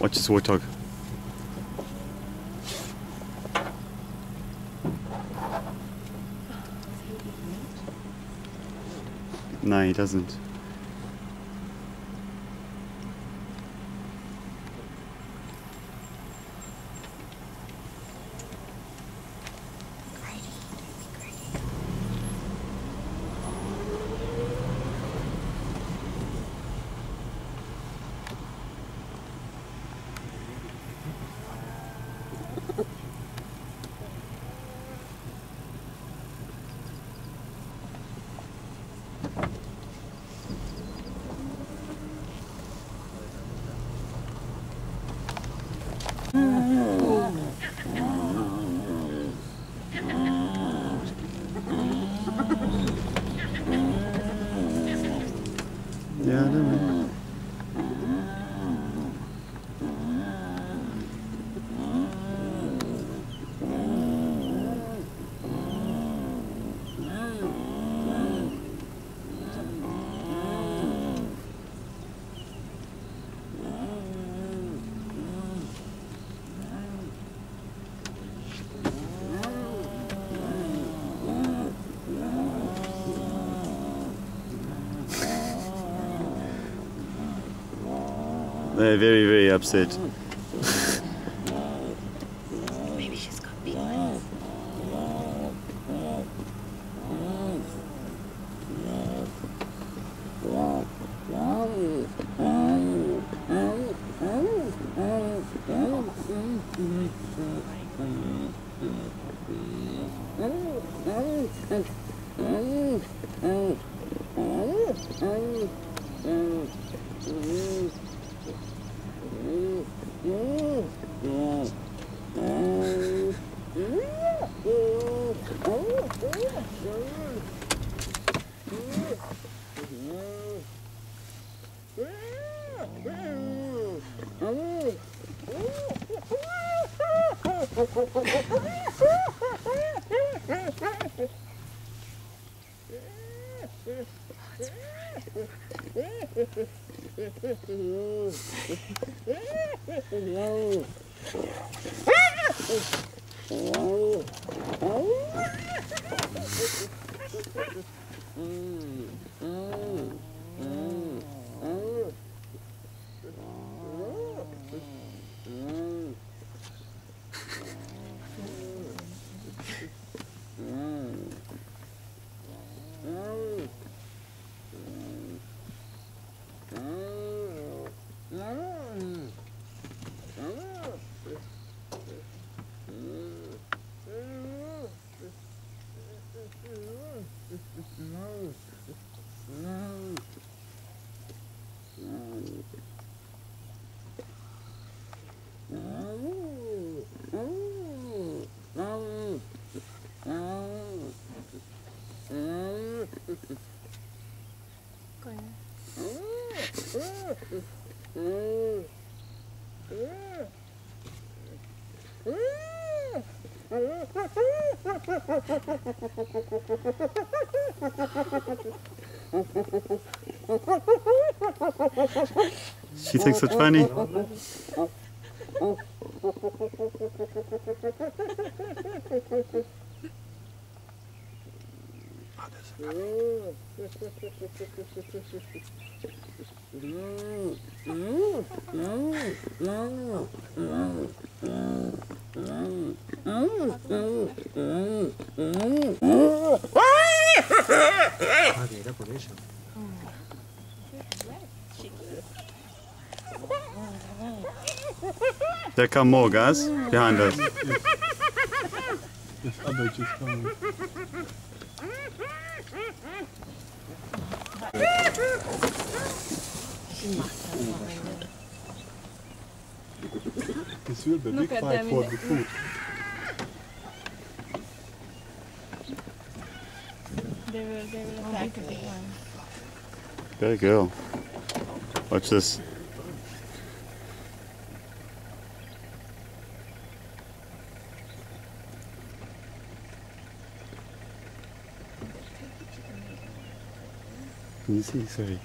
Watch this warthog. No, he doesn't. Yeah, I They're very, very upset. Maybe she's got Oh, Mm-hmm. She thinks it's funny. There come more guys behind us. Yes, There. This will be a big fight for mm. the food. They will, they will the. There you go. Watch this. Can you see? Sorry.